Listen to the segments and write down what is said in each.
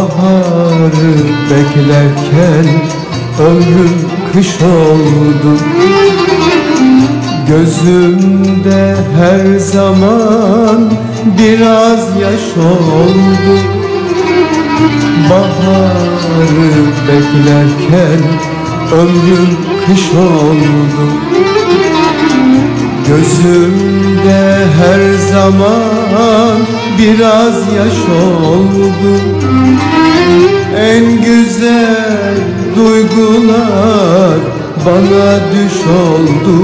Baharı beklerken ömrüm kış oldu. Gözümde her zaman biraz yaş oldu. Baharı beklerken ömrüm kış oldu. Gözümde her zaman biraz yaş oldu. En güzel duygular bana düş oldu.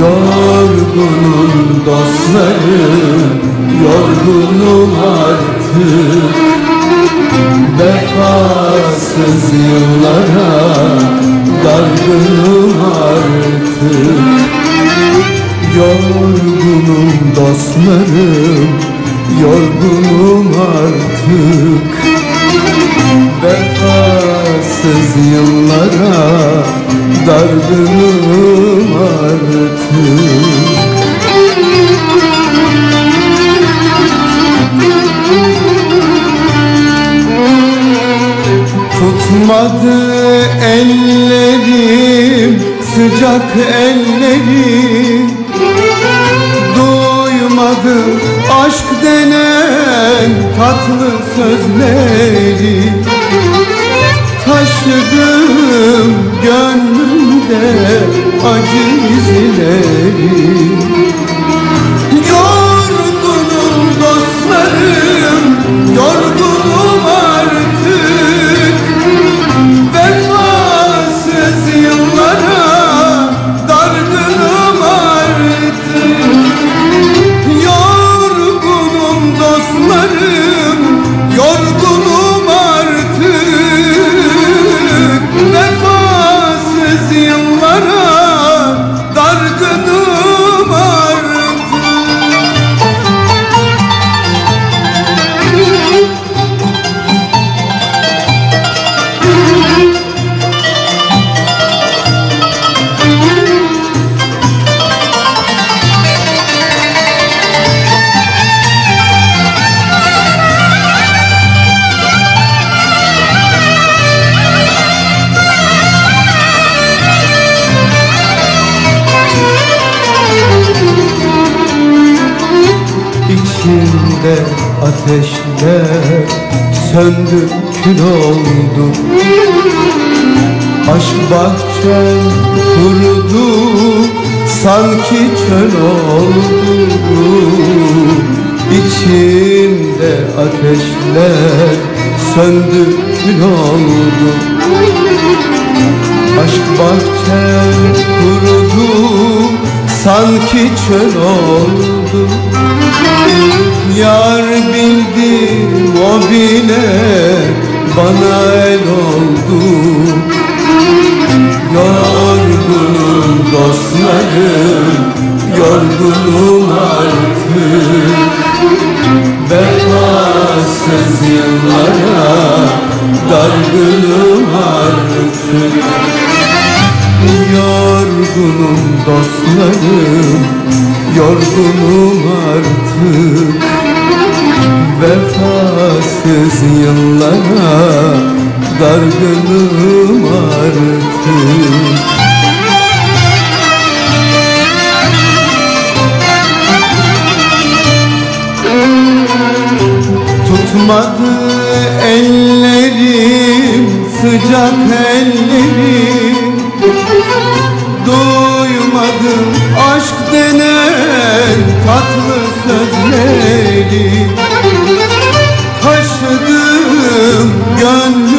Yorgunum dostlarım, yorgunum artık. Vefasız yıllara dargınım artık dostlarım, yorgunum artık. Vefasız yıllara dargınım artık. Tutmadı ellerim sıcak ellerim Duymadım aşk denen tatlı sözleri. Taşıdım gönlümde acı izleri İçimde ateşler söndü kül oldu. Aşk bahçem kurudu sanki çöl oldu. İçimde ateşler söndü kül oldu. Aşk bahçem kurudu sanki çöl oldu Yar bildim o bile bana el oldu. Yorgunum dostlarım, yorgunum artık Vefasız yıllara dargınım artık. Yorgunum dostlarım, yorgunum artık Vefasız yıllara dargınım artık. Tutmadı ellerim, sıcak ellerim Duymadım aşk denen tatlı sözleri. Taşıdım gönlümde